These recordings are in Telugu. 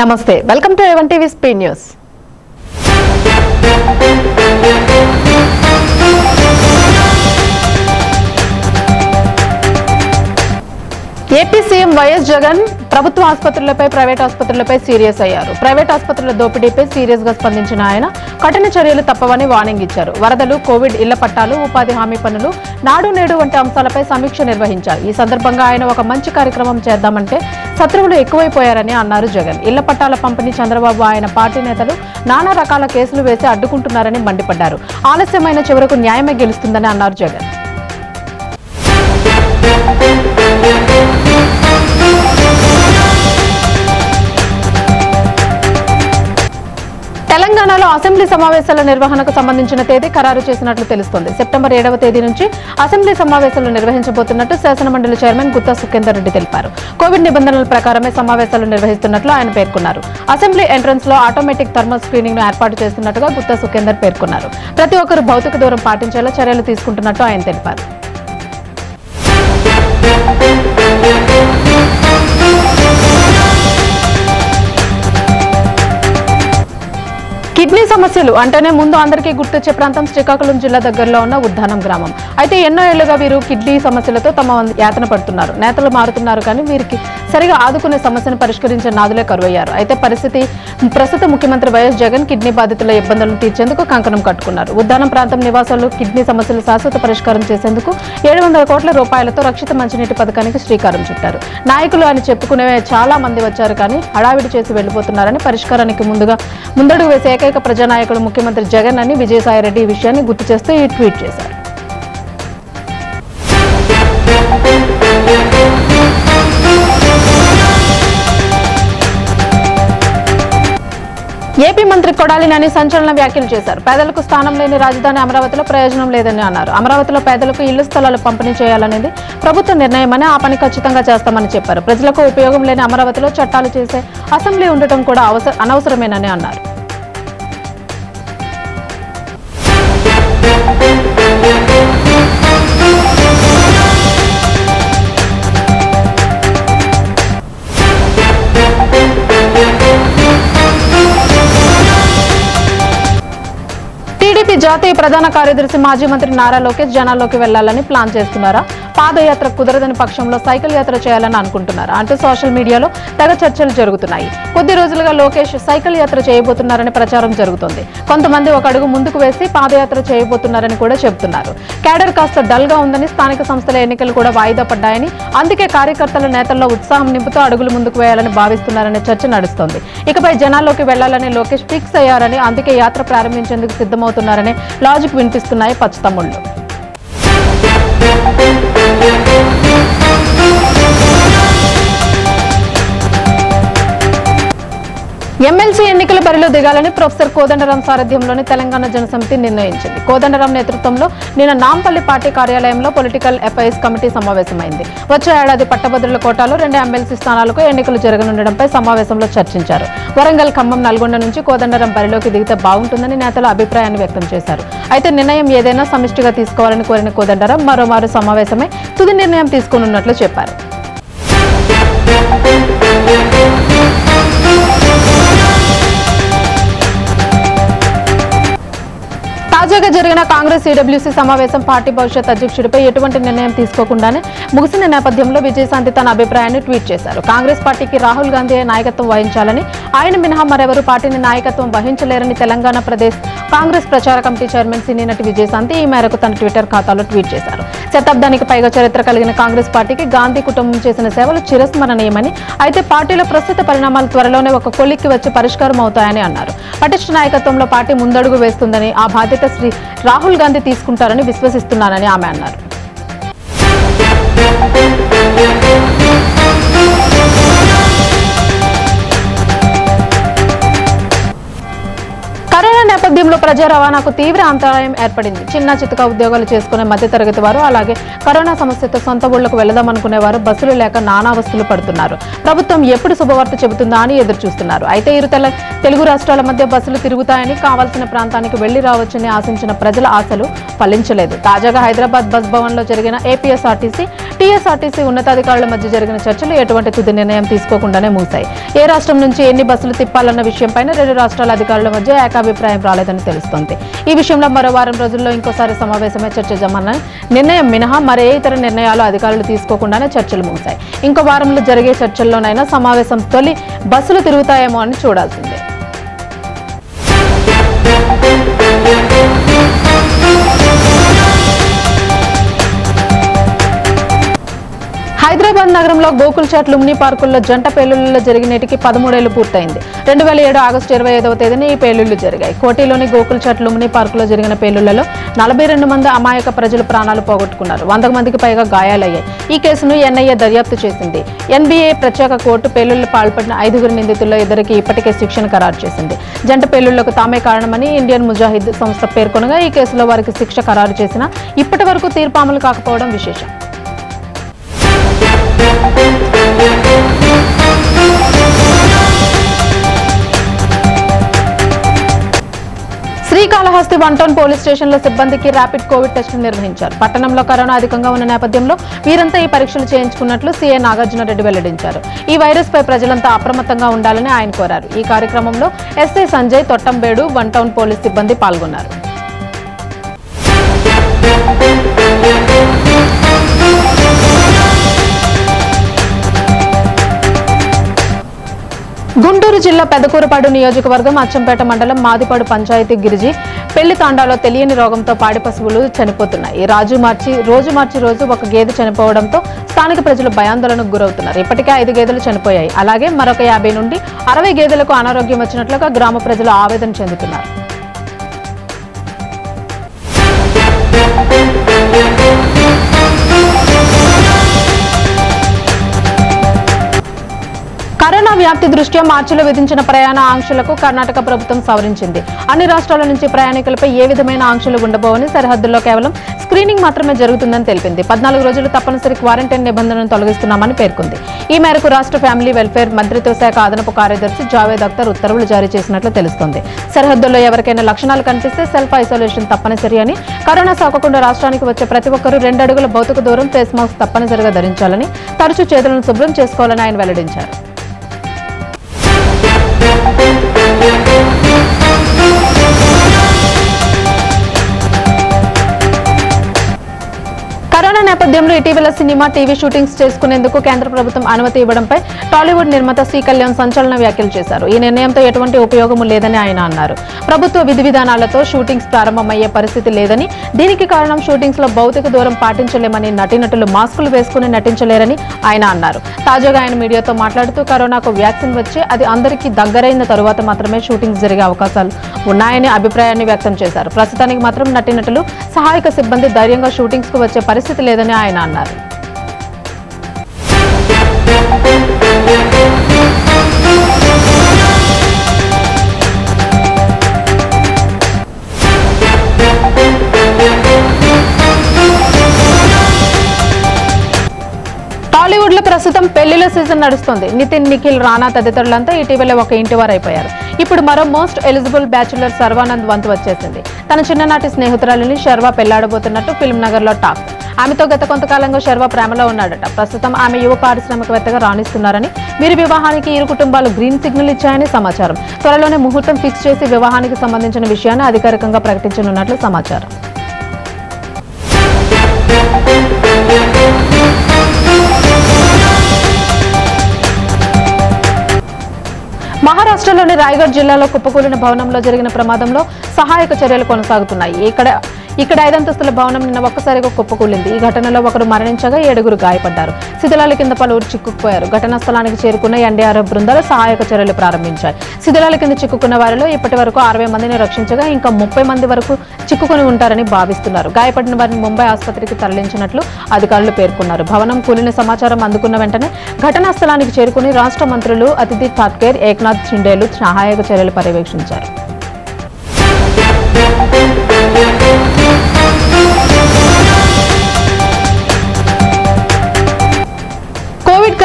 నమస్తే వెల్కమ్ టు ఎవన్ TV స్పీ news AP CM YS Jagan ప్రభుత్వ ఆసుపత్రులపై ప్రైవేట్ ఆసుపత్రులపై సీరియస్ అయ్యారు. ప్రైవేట్ ఆసుపత్రుల దోపిడీపై సీరియస్గా స్పందించిన ఆయన కఠిన చర్యలు తప్పవని వార్నింగ్ ఇచ్చారు. వరదలు కోవిడ్ ఇళ్ళ పట్టాలు ఉపాధి హామీ పనులు నాడు నేడు వంటి అంశాలపై సమీక్ష నిర్వహించారు. ఈ సందర్భంగా ఆయన ఒక మంచి కార్యక్రమం చేద్దామంటే శత్రువులు ఎక్కువైపోయారని అన్నారు జగన్. ఇళ్ళ పట్టాల పంపిణీ చంద్రబాబు ఆయన పార్టీ నేతలు నానా రకాల కేసులు వేసి అడ్డుకుంటున్నారని మండిపడ్డారు. ఆలస్యమైన చివరకు న్యాయమే గెలుస్తుందని అన్నారు జగన్. తెలంగాణలో అసెంబ్లీ సమావేశాల నిర్వహణకు సంబంధించిన తేదీ ఖరారు చేసినట్లు తెలుస్తోంది. సెప్టెంబర్ ఏడవ తేదీ నుంచి అసెంబ్లీ సమావేశాలు నిర్వహించబోతున్నట్టు శాసనమండలి చైర్మన్ గుత్తా సుఖేందర్ రెడ్డి తెలిపారు. కోవిడ్ నిబంధనల ప్రకారమే సమావేశాలు నిర్వహిస్తున్నట్లు ఆయన పేర్కొన్నారు. అసెంబ్లీ ఎంట్రన్స్లో ఆటోమేటిక్ థర్మల్ స్క్రీనింగ్ను ఏర్పాటు చేస్తున్నట్టుగా గుత్తా సుఖేందర్ పేర్కొన్నారు. ప్రతి ఒక్కరూ భౌతిక దూరం పాటించేలా చర్యలు తీసుకుంటున్నట్టు ఆయన తెలిపారు. కిడ్నీ సమస్యలు అంటేనే ముందు అందరికీ గుర్తొచ్చే ప్రాంతం శ్రీకాకుళం జిల్లా దగ్గరలో ఉన్న ఉద్దానం గ్రామం. అయితే ఎన్నో ఏళ్ళుగా వీరు కిడ్నీ సమస్యలతో తమ యాతన పడుతున్నారు. నేతలు మారుతున్నారు కానీ వీరికి సరిగా ఆదుకునే సమస్యను పరిష్కరించే నాదులే కరువయ్యారు. అయితే పరిస్థితి ప్రస్తుత ముఖ్యమంత్రి వైఎస్ జగన్ కిడ్నీ బాధితుల ఇబ్బందులను తీర్చేందుకు కంకణం కట్టుకున్నారు. ఉద్దానం ప్రాంతం నివాసాలు కిడ్నీ సమస్యలు శాశ్వత పరిష్కారం చేసేందుకు ఏడు వందల కోట్ల రూపాయలతో రక్షిత మంచినీటి పథకానికి శ్రీకారం చుట్టారు. నాయకులు అని చెప్పుకునే చాలా మంది వచ్చారు కానీ హడావిడి చేసి వెళ్ళిపోతున్నారని పరిష్కారానికి ముందుగా ముందడుగు వేసే ఏకైక ప్రజానాయకుడు ముఖ్యమంత్రి జగన్ అని విజయసాయిరెడ్డి ఈ విషయాన్ని గుర్తు చేస్తూ ఈ ట్వీట్ చేశారు. ఏపీ మంత్రి కొడాలి నాని సంచలన వ్యాఖ్యలు చేశారు. పేదలకు స్థానం లేని రాజధాని అమరావతిలో ప్రయోజనం లేదని అన్నారు. అమరావతిలో పేదలకు ఇళ్ళ స్థలాలు పంపిణీ చేయాలనేది ప్రభుత్వ నిర్ణయమని ఆ పని ఖచ్చితంగా చేస్తామని చెప్పారు. ప్రజలకు ఉపయోగం లేని అమరావతిలో చట్టాలు చేసే అసెంబ్లీ ఉండటం కూడా అనవసరమేనని అన్నారు. జాతీయ ప్రధాన కార్యదర్శి మాజీ మంత్రి నారా లోకేష్ జనాల్లోకి వెళ్ళాలని ప్లాన్ చేస్తున్నారా? పాదయాత్ర కుదరదని పక్షంలో సైకిల్ యాత్ర చేయాలని అనుకుంటున్నారు. అంటూ సోషల్ మీడియాలో తెగ చర్చలు జరుగుతున్నాయి. కొద్ది రోజులుగా లోకేష్ సైకిల్ యాత్ర చేయబోతున్నారని ప్రచారం జరుగుతోంది. కొంతమంది ఒక అడుగు ముందుకు వేసి పాదయాత్ర చేయబోతున్నారని కూడా చెబుతున్నారు. కేడర్ కాస్త డల్గా ఉందని స్థానిక సంస్థల ఎన్నికలు కూడా వాయిదా పడ్డాయని అందుకే కార్యకర్తల నేతల్లో ఉత్సాహం నింపుతూ అడుగులు ముందుకు వేయాలని భావిస్తున్నారనే చర్చ నడుస్తోంది. ఇకపై జనాల్లోకి వెళ్ళాలని లోకేష్ ఫిక్స్ అయ్యారని అందుకే యాత్ర ప్రారంభించేందుకు సిద్ధమవుతున్నారనే లాజిక్ వినిపిస్తున్నాయి పచ్చతమ్ముళ్ళు Música ఎమ్మెల్సీ ఎన్నికల బరిలో దిగాలని ప్రొఫెసర్ కోదండరాం సారథ్యంలోని తెలంగాణ జనసమితి నిర్ణయించింది. కోదండరాం నేతృత్వంలో నిన్న నాంపల్లి పార్టీ కార్యాలయంలో పొలిటికల్ అఫైర్స్ కమిటీ సమావేశమైంది. వచ్చే ఏడాది పట్టభద్రుల కోటాలో రెండు ఎమ్మెల్సీ స్థానాలకు ఎన్నికలు జరగనుండడంపై సమావేశంలో చర్చించారు. వరంగల్ ఖమ్మం నల్గొండ నుంచి కోదండరాం బరిలోకి దిగితే బాగుంటుందని నేతలు అభిప్రాయాన్ని వ్యక్తం చేశారు. అయితే నిర్ణయం ఏదైనా సమిష్టిగా తీసుకోవాలని కోరిన కోదండరాం మరోమారు సమావేశమై తుది నిర్ణయం తీసుకోనున్నట్లు చెప్పారు. తాజాగా జరిగిన కాంగ్రెస్ ఈడబ్ల్యూసీ సమావేశం పార్టీ భవిష్యత్ అధ్యక్షుడిపై ఎటువంటి నిర్ణయం తీసుకోకుండానే ముగిసిన నేపథ్యంలో విజయశాంతి తన అభిప్రాయాన్ని ట్వీట్ చేశారు. కాంగ్రెస్ పార్టీకి రాహుల్ గాంధీ నాయకత్వం వహించాలని ఆయన మినహా మరెవరు పార్టీని నాయకత్వం వహించలేరని తెలంగాణ ప్రదేశ్ కాంగ్రెస్ ప్రచార కమిటీ చైర్మన్ సినీ నటి విజయశాంతి ఈ మేరకు తన ట్విట్టర్ ఖాతాలో ట్వీట్ చేశారు. శతాబ్దానికి పైగా చరిత్ర కలిగిన కాంగ్రెస్ పార్టీకి గాంధీ కుటుంబం చేసిన సేవలు చిరస్మరణీయమని అయితే పార్టీలో ప్రస్తుత పరిణామాలు త్వరలోనే ఒక కొలిక్కి వచ్చి పరిష్కారం అవుతాయని అన్నారు. పటిష్ట నాయకత్వంలో పార్టీ ముందడుగు వేస్తుందని ఆ బాధ్యత శ్రీ రాహుల్ గాంధీ తీసుకుంటారని విశ్వసిస్తున్నానని ఆమె అన్నారు. నేపథ్యంలో ప్రజా రవాణాకు తీవ్ర అంతరాయం ఏర్పడింది. చిన్న చితక ఉద్యోగాలు చేసుకునే మధ్యతరగతి వారు అలాగే కరోనా సమస్యతో సొంత ఊళ్ళకు వెళదామనుకునే వారు బస్సులు లేక నానావస్తులు పడుతున్నారు. ప్రభుత్వం ఎప్పుడు శుభవార్త చెబుతుందా అని ఎదురు చూస్తున్నారు అయితే ఇరు తెలుగు రాష్ట్రాల మధ్య బస్సులు తిరుగుతాయని కావాల్సిన ప్రాంతానికి వెళ్ళి రావచ్చని ఆశించిన ప్రజల ఆశలు ఫలించలేదు. తాజాగా హైదరాబాద్ బస్ భవన్లో జరిగిన ఏపీఎస్ఆర్టీసీ టీఎస్ఆర్టీసీ ఉన్నతాధికారుల మధ్య జరిగిన చర్చలు ఎటువంటి తుది నిర్ణయం తీసుకోకుండానే మూసాయి. ఏ రాష్ట్రం నుంచి ఎన్ని బస్సులు తిప్పాలన్న విషయంపైన రెండు రాష్ట్రాల అధికారుల మధ్య ఏకాభిప్రాయం కాలేదని తెలుస్తోంది. ఈ విషయంలో మరో వారం రోజుల్లో ఇంకోసారి సమావేశమే చర్చ జమన్న నిర్ణయం మినహా మరే ఇతర నిర్ణయాలు అధికారులు తీసుకోకుండానే చర్చలు ముగిశాయి. ఇంకో వారంలో జరిగే చర్చల్లోనైనా సమావేశం తొలి బస్సులు తిరుగుతాయేమో అని చూడాల్సిందే. హైదరాబాద్ నగరంలో గోకుల్ చాట్ లుమ్ని పార్కుల్లో జంట పేలుళ్ళలో జరిగినటికి పదమూడేళ్ళు పూర్తయింది. రెండు వేల ఏడు ఆగస్టు ఇరవై ఐదవ తేదీన ఈ పేలుళ్ళు జరిగాయి. కోటిలోని గోకుల్ చాట్ లుమ్ని పార్కులో జరిగిన పేలుళ్ళలో నలభై రెండు మంది అమాయక ప్రజలు ప్రాణాలు పోగొట్టుకున్నారు. వంద మందికి పైగా గాయాలయ్యాయి. ఈ కేసును ఎన్ఐఏ దర్యాప్తు చేసింది. ఎన్బీఏ ప్రత్యేక కోర్టు పేలుళ్ళు పాల్పడిన ఐదుగురు నిందితుల్లో ఇద్దరికి ఇప్పటికే శిక్షను ఖరారు చేసింది. జంట పేలుళ్ళకు తామే కారణమని ఇండియన్ ముజాహిద్ సంస్థ పేర్కొనగా ఈ కేసులో వారికి శిక్ష ఖరారు చేసినా ఇప్పటి వరకు తీర్పు అమలు కాకపోవడం విశేషం. శ్రీకాళహస్తి వన్ టౌన్ పోలీస్ స్టేషన్లో సిబ్బందికి ర్యాపిడ్ కోవిడ్ టెస్టులు నిర్వహించారు. పట్టణంలో కరోనా అధికంగా ఉన్న నేపథ్యంలో వీరంతా ఈ పరీక్షలు చేయించుకున్నట్లు సీఏ నాగార్జునరెడ్డి వెల్లడించారు. ఈ వైరస్ పై ప్రజలంతా అప్రమత్తంగా ఉండాలని ఆయన కోరారు. ఈ కార్యక్రమంలో SI Sanjay Thottambedu one town police సిబ్బంది పాల్గొన్నారు. గుంటూరు జిల్లా పెదకూరపాడు నియోజకవర్గం అచ్చంపేట మండలం మాదిపాడు పంచాయతీ గిరిజి. పెళ్ళి తాండాలో తెలియని రోగంతో పాడి పశువులు చనిపోతున్నాయి. రాజు మార్చి రోజు మార్చి రోజు ఒక గేదె చనిపోవడంతో స్థానిక ప్రజలు భయాందోళనకు గురవుతున్నారు. ఇప్పటికే ఐదు గేదెలు చనిపోయాయి. అలాగే మరొక యాభై నుండి అరవై గేదెలకు అనారోగ్యం వచ్చినట్లుగా గ్రామ ప్రజలు ఆవేదన చెందుతున్నారు. కరోనా వ్యాప్తి దృష్ట్యా మార్చిలో విధించిన ప్రయాణ ఆంక్షలకు కర్ణాటక ప్రభుత్వం సవరించింది. అన్ని రాష్ట్రాల నుంచి ప్రయాణికులపై ఏ విధమైన ఆంక్షలు ఉండబోవని సరిహద్దుల్లో కేవలం స్క్రీనింగ్ మాత్రమే జరుగుతుందని తెలిపింది. పద్నాలుగు రోజులు తప్పనిసరి క్వారంటైన్ నిబంధనలను తొలగిస్తున్నామని పేర్కొంది. ఈ మేరకు రాష్ట్ర ఫ్యామిలీ వెల్ఫేర్ మంత్రిత్వ శాఖ అదనపు కార్యదర్శి జావేద్ అఖ్తర్ ఉత్తర్వులు జారీ చేసినట్లు తెలుస్తోంది. సరిహద్దుల్లో ఎవరికైనా లక్షణాలు కనిపిస్తే సెల్ఫ్ ఐసోలేషన్ తప్పనిసరి అని కరోనా సోకకుండా రాష్ట్రానికి వచ్చే ప్రతి ఒక్కరూ రెండు అడుగుల భౌతిక దూరం ఫేస్ మాస్క్ తప్పనిసరిగా ధరించాలని తరచూ చేతులను శుభ్రం చేసుకోవాలని ఆయన వెల్లడించారు. కరోనా నేపథ్యంలో ఇటీవల సినిమా టీవీ షూటింగ్స్ చేసుకునేందుకు కేంద్ర ప్రభుత్వం అనుమతి ఇవ్వడంపై టాలీవుడ్ నిర్మాత సి. కళ్యాణ్ సంచలన వ్యాఖ్యలు చేశారు. ఈ నిర్ణయంతో ఎటువంటి ఉపయోగం లేదని ఆయన అన్నారు. ప్రభుత్వ విధి విధానాలతో షూటింగ్స్ ప్రారంభమయ్యే పరిస్థితి లేదని దీనికి కారణం షూటింగ్స్లో భౌతిక దూరం పాటించలేమని నటీనటులు మాస్కులు వేసుకుని నటించలేరని ఆయన అన్నారు. తాజాగా ఆయన మీడియాతో మాట్లాడుతూ కరోనాకు వ్యాక్సిన్ వచ్చి అది అందరికీ దగ్గరైన తరువాత మాత్రమే షూటింగ్స్ జరిగే అవకాశాలు ఉన్నాయని అభిప్రాయాన్ని వ్యక్తం చేశారు. ప్రస్తుతానికి మాత్రం నటీనటులు సహాయక సిబ్బంది ధైర్యంగా షూటింగ్స్కు వచ్చే పరిస్థితి లేదని ఆయన అన్నారు ప్రస్తుతం పెళ్ళిల సీజన్ నడుస్తుంది. నితిన్ నిఖిల్ రానా తదితరులంతా ఇటీవల ఒక ఇంటి వారైపోయారు ఇప్పుడు మరో మోస్ట్ ఎలిజిబుల్ బ్యాచులర్ సర్వానంద్ వంతు వచ్చేసింది. తన చిన్ననాటి స్నేహితురాలిని శర్వా పెళ్ళాడబోతున్నట్టు ఫిల్మ్ నగర్లో టాక్. ఆమెతో గత కొంతకాలంగా శర్వా ప్రేమలో ఉన్నాడట. ప్రస్తుతం ఆమె యువ పారిశ్రామికవేత్తగా రాణిస్తున్నారని వీరి వివాహానికి ఇరు కుటుంబాలు గ్రీన్ సిగ్నల్ ఇచ్చాయని సమాచారం. త్వరలోనే ముహూర్తం ఫిక్స్ చేసి వివాహానికి సంబంధించిన విషయాన్ని అధికారికంగా ప్రకటించనున్నట్లు సమాచారం. మహారాష్ట్రలోని రాయగఢ్ జిల్లాలో కుప్పకూలిన భవనంలో జరిగిన ప్రమాదంలో సహాయక చర్యలు కొనసాగుతున్నాయి. ఇక్కడ ఇక్కడ ఐదంతస్తుల భవనం నిన్న ఒక్కసారిగా కుప్పకూలింది. ఈ ఘటనలో ఒకరు మరణించగా ఏడుగురు గాయపడ్డారు. శిథిలాల కింద పలువురు చిక్కుకుపోయారు. ఘటనా స్థలానికి చేరుకున్న ఎన్డీఆర్ఎఫ్ బృందాలు సహాయక చర్యలు ప్రారంభించాయి. శిథిలాల కింద చిక్కుకున్న వారిలో ఇప్పటి వరకు అరవై మందిని రక్షించగా ఇంకా ముప్పై మంది వరకు చిక్కుకుని ఉంటారని భావిస్తున్నారు. గాయపడిన వారిని ముంబై ఆసుపత్రికి తరలించినట్లు అధికారులు పేర్కొన్నారు. భవనం కూలిన సమాచారం అందుకున్న వెంటనే ఘటనా స్థలానికి చేరుకుని రాష్ట్ర మంత్రులు అతిథి ఠాట్కేర్ ఏక్నాథ్ షిండేలు సహాయక చర్యలు పర్యవేక్షించారు.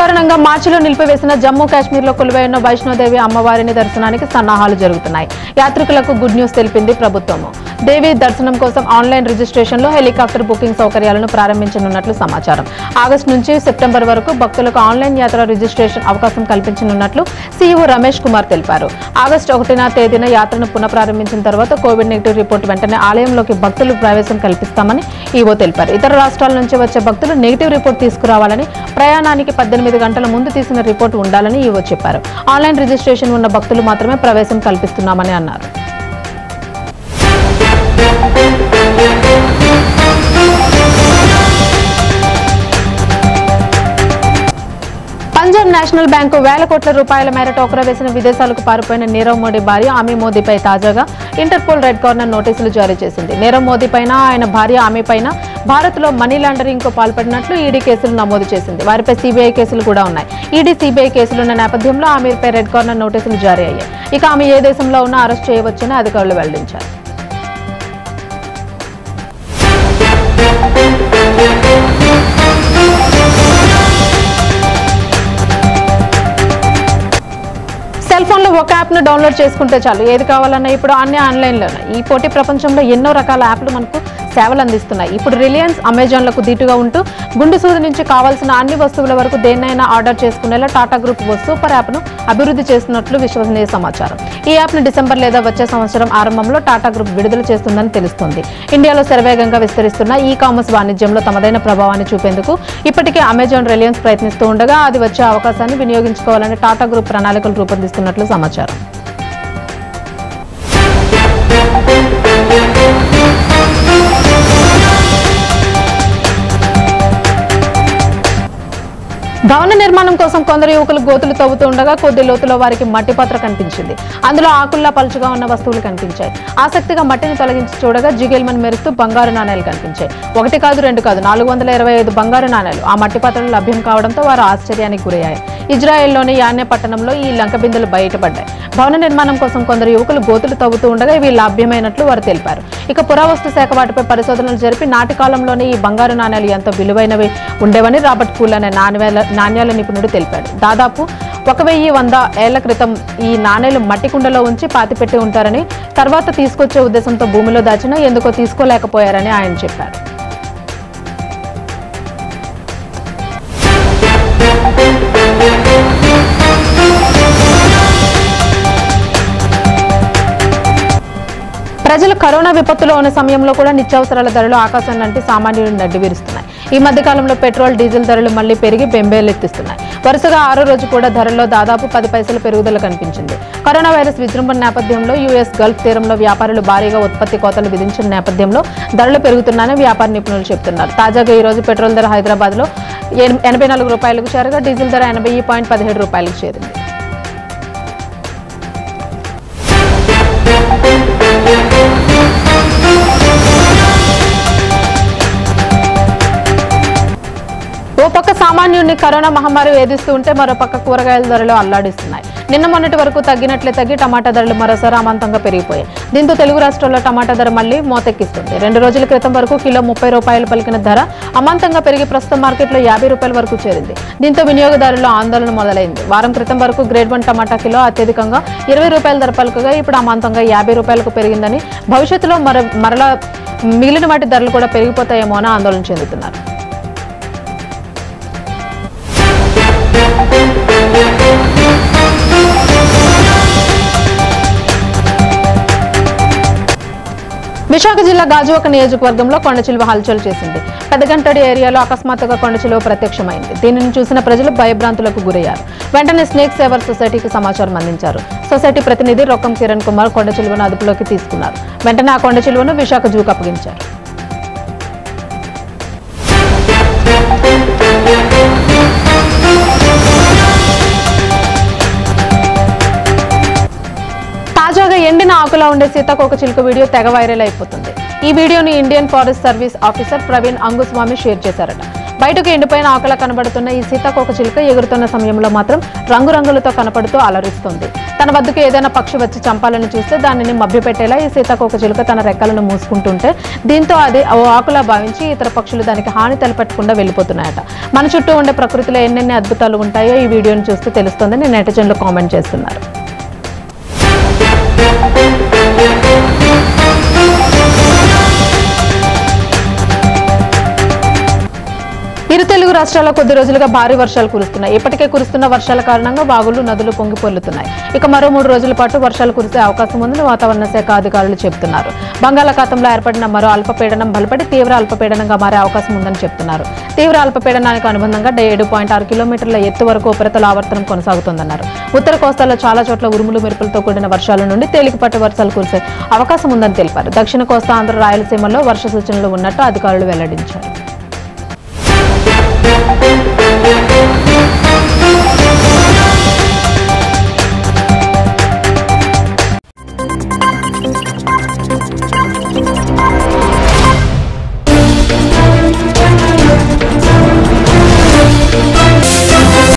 కారణంగా మార్చిలో నిలిపివేసిన జమ్మూ కాశ్మీర్లో కొలువై ఉన్న వైష్ణోదేవి అమ్మవారిని దర్శనానికి సన్నాహాలు జరుగుతున్నాయి. యాత్రికులకు గుడ్ న్యూస్ తెలిపింది ప్రభుత్వము. దేవి దర్శనం కోసం ఆన్లైన్ రిజిస్ట్రేషన్లో హెలికాప్టర్ బుకింగ్ సౌకర్యాలను ప్రారంభించనున్నట్లు సమాచారం. ఆగస్టు నుంచి సెప్టెంబర్ వరకు భక్తులకు ఆన్లైన్ యాత్ర రిజిస్ట్రేషన్ అవకాశం కల్పించనున్నట్లు సీఈఓ రమేష్ కుమార్ తెలిపారు. ఆగస్టు ఒకటిన తేదీన యాత్రను పునఃప్రారంభించిన తర్వాత కోవిడ్ నెగిటివ్ రిపోర్ట్ వెంటనే ఆలయంలోకి భక్తులు ప్రవేశం కల్పిస్తామని ఈవో తెలిపారు. ఇతర రాష్ట్రాల నుంచి వచ్చే భక్తులు నెగిటివ్ రిపోర్ట్ తీసుకురావాలని ప్రయాణానికి పద్దెనిమిది గంటల ముందు తీసిన రిపోర్ట్ ఉండాలని ఈవో చెప్పారు. ఆన్లైన్ రిజిస్ట్రేషన్ ఉన్న భక్తులు మాత్రమే ప్రవేశం కల్పిస్తున్నామని అన్నారు. పంజాబ్ నేషనల్ బ్యాంకు వేల కోట్ల రూపాయల మేర టోకరా వేసిన విదేశాలకు పారిపోయిన నీరవ్ మోడీ భార్య ఆమె మోదీపై తాజాగా ఇంటర్పోల్ రెడ్ కార్నర్ నోటీసులు జారీ చేసింది. నీరవ్ మోదీ పైన ఆయన భార్య ఆమె పైన భారత్లో మనీ లాండరింగ్కు పాల్పడినట్లు ఈడీ కేసులు నమోదు చేసింది. వారిపై సీబీఐ కేసులు కూడా ఉన్నాయి. ఈడీ సీబీఐ కేసులున్న నేపథ్యంలో ఆమెపై రెడ్ కార్నర్ నోటీసులు జారీ అయ్యాయి. ఇక ఆమె ఏ దేశంలో ఉన్నా అరెస్ట్ చేయవచ్చని అధికారులు వెల్లడించారు. మొబైల్ ఫోన్లో ఒక యాప్ను డౌన్లోడ్ చేసుకుంటే చాలు. ఏది కావాలన్నా ఇప్పుడు అన్ని ఆన్లైన్లోనే. ఈ పోటీ ప్రపంచంలో ఎన్నో రకాల యాప్లు మనకు సేవలు అందిస్తున్నాయి. ఇప్పుడు రిలయన్స్ అమెజాన్లకు దీటుగా ఉంటూ గుండు సూది నుంచి కావాల్సిన అన్ని వస్తువుల వరకు దేన్నైనా ఆర్డర్ చేసుకునేలా టాటా గ్రూప్ ఓ సూపర్ యాప్ను అభివృద్ధి చేస్తున్నట్లు విశ్వసనీయ సమాచారం. ఈ యాప్ను డిసెంబర్ లేదా వచ్చే సంవత్సరం ఆరంభంలో టాటా గ్రూప్ విడుదల చేస్తుందని తెలుస్తోంది. ఇండియాలో శరవేగంగా విస్తరిస్తున్న ఈ కామర్స్ వాణిజ్యంలో తమదైన ప్రభావాన్ని చూపేందుకు ఇప్పటికే అమెజాన్ రిలయన్స్ ప్రయత్నిస్తూ ఉండగా అది వచ్చే అవకాశాన్ని వినియోగించుకోవాలని టాటా గ్రూప్ ప్రణాళికలు రూపొందిస్తున్నట్లు సమాచారం. భవన నిర్మాణం కోసం కొందరు యువకులు గోతులు తవ్వుతూ ఉండగా కొద్ది లోతులో వారికి మట్టి పాత్ర కనిపించింది. అందులో ఆకుల్లా పలుచుగా ఉన్న వస్తువులు కనిపించాయి. ఆసక్తిగా మట్టిని తొలగించి చూడగా జిగేల్మన్ మెరుస్తూ బంగారు నాణేలు కనిపించాయి. ఒకటి కాదు రెండు కాదు నాలుగు వందల ఇరవై ఐదు బంగారు నాణేలు. ఆ మట్టి పాత్రలు లభ్యం కావడంతో వారు ఆశ్చర్యానికి గురయ్యాయి ఇజ్రాయెల్లోని యాన్య పట్టణంలో ఈ లంక బిందెలు బయటపడ్డాయి. భవన నిర్మాణం కోసం కొందరు యువకులు గోతులు తవ్వుతూ ఉండగా ఇవి లభ్యమైనట్లు వారు తెలిపారు. ఇక పురావస్తు శాఖ వాటిపై పరిశోధనలు జరిపి నాటి కాలంలోనే ఈ బంగారు నాణేలు ఎంతో విలువైనవి ఉండేవని రాబర్ట్ కూల్ అనే నాణ్యాల నాణ్యాల నిపుణుడు తెలిపాడు. దాదాపు ఒక వెయ్యి వంద ఏళ్ళ క్రితం ఈ నాణేలు మట్టి కుండలో ఉంచి పాతిపెట్టి ఉంటారని తర్వాత తీసుకొచ్చే ఉద్దేశంతో భూమిలో దాచినా ఎందుకో తీసుకోలేకపోయారని ఆయన చెప్పారు. ప్రజలు కరోనా విపత్తులో ఉన్న సమయంలో కూడా నిత్యావసరాల ధరలు ఆకాశం లాంటి సామాన్యులను నడ్డివీరుస్తున్నాయి ఈ మధ్య కాలంలో పెట్రోల్ డీజిల్ ధరలు మళ్ళీ పెరిగి బెంబేలెత్తిస్తున్నాయి. వరుసగా ఆరో రోజు కూడా ధరల్లో దాదాపు పది పైసల పెరుగుదల కనిపించింది. కరోనా వైరస్ విజృంభణ నేపథ్యంలో యూఎస్ గల్ఫ్ తీరంలో వ్యాపారులు భారీగా ఉత్పత్తి కోతలు విధించిన నేపథ్యంలో ధరలు పెరుగుతున్నాయని వ్యాపార నిపుణులు చెబుతున్నారు. తాజాగా ఈ రోజు పెట్రోల్ ధర హైదరాబాద్లో ఎనభై నాలుగు రూపాయలకు చేరగా డీజిల్ ధర ఎనభై పాయింట్ పదిహేడు రూపాయలకు చేరింది. సామాన్యుడిని కరోనా మహమ్మారి వేధిస్తూ ఉంటే మరో పక్క కూరగాయల ధరలు అల్లాడిస్తున్నాయి. నిన్న మొన్నటి వరకు తగ్గినట్లే తగ్గి టమాటా ధరలు మరోసారి అమాంతంగా పెరిగిపోయాయి. దీంతో తెలుగు రాష్ట్రాల్లో టమాటా ధర మళ్ళీ మోతెక్కిస్తుంది. రెండు రోజుల క్రితం వరకు కిలో ముప్పై రూపాయలు పలికిన ధర అమాంతంగా పెరిగి ప్రస్తుతం మార్కెట్లో యాభై రూపాయల వరకు చేరింది. దీంతో వినియోగదారుల్లో ఆందోళన మొదలైంది. వారం క్రితం వరకు గ్రేడ్ వన్ టమాటా కిలో అత్యధికంగా ఇరవై రూపాయల ధర పలుకగా ఇప్పుడు అమాంతంగా యాభై రూపాయలకు పెరిగిందని భవిష్యత్తులో మర మరలా మిగిలిన వాటి ధరలు కూడా పెరిగిపోతాయేమో అని ఆందోళన చెందుతున్నారు. జిల్లా గాజువాక నియోజకవర్గంలో కొండచిలువ హల్చల్ చేసింది. పెద్దగంటడి ఏరియాలో అకస్మాత్తుగా కొండచిలువ ప్రత్యక్షమైంది. దీనిని చూసిన ప్రజలు భయభ్రాంతులకు గురయ్యారు. వెంటనే స్నేక్ సేవర్ సొసైటీకి సమాచారం అందించారు. సొసైటీ ప్రతినిధి రొక్కం కిరణ్ కుమార్ కొండచిలువను అదుపులోకి తీసుకున్నారు. వెంటనే ఆ కొండచిలువను విశాఖ జూకు అప్పగించారు. తాజాగా ఎండిన ఆకులా ఉండే సీతాకోక చిలుక వీడియో తెగ వైరల్ అయిపోతుంది. ఈ వీడియోని Indian forest service officer Praveen Angusamy share చేశారట. బయటకు ఎండిపోయిన ఆకల కనబడుతున్న ఈ సీతాకోక చిలుక ఎగురుతున్న సమయంలో మాత్రం రంగురంగులతో కనపడుతూ అలరిస్తుంది. తన వద్దకు ఏదైనా పక్షి వచ్చి చంపాలని చూస్తే దానిని మభ్యపెట్టేలా ఈ సీతాకోక చిలుక తన రెక్కలను మూసుకుంటుంటే దీంతో అది ఓ ఆకులా భావించి ఇతర పక్షులు దానికి హాని తలపెట్టకుండా వెళ్ళిపోతున్నాయట. మన చుట్టూ ఉండే ప్రకృతిలో ఎన్నెన్ని అద్భుతాలు ఉంటాయో ఈ వీడియోని చూస్తే తెలుస్తుందని నెటిజన్లు కామెంట్ చేస్తున్నారు. తెలుగు రాష్ట్రాల్లో కొద్ది రోజులుగా భారీ వర్షాలు కురుస్తున్నాయి. ఇప్పటికే కురుస్తున్న వర్షాల కారణంగా వాగులు నదులు పొంగి పొల్లుతున్నాయి ఇక మరో మూడు రోజుల పాటు వర్షాలు కురిసే అవకాశం ఉందని వాతావరణ శాఖ అధికారులు చెబుతున్నారు. బంగాళాఖాతంలో ఏర్పడిన మరో అల్పపీడనం బలపడి తీవ్ర అల్పపీడనంగా మారే అవకాశం ఉందని చెబుతున్నారు. తీవ్ర అల్పపీడనానికి అనుబంధంగా ఏడు పాయింట్ ఆరు కిలోమీటర్ల ఎత్తు వరకు ఉపరితల ఆవర్తనం కొనసాగుతోందన్నారు. ఉత్తర కోస్తాలో చాలా చోట్ల ఉరుములు మెరుపులతో కూడిన వర్షాల నుండి తేలికపాటి వర్షాలు కురిసే అవకాశం ఉందని తెలిపారు. దక్షిణ కోస్తా ఆంధ్ర రాయలసీమలో వర్ష సూచనలు ఉన్నట్టు అధికారులు వెల్లడించారు. Thank you.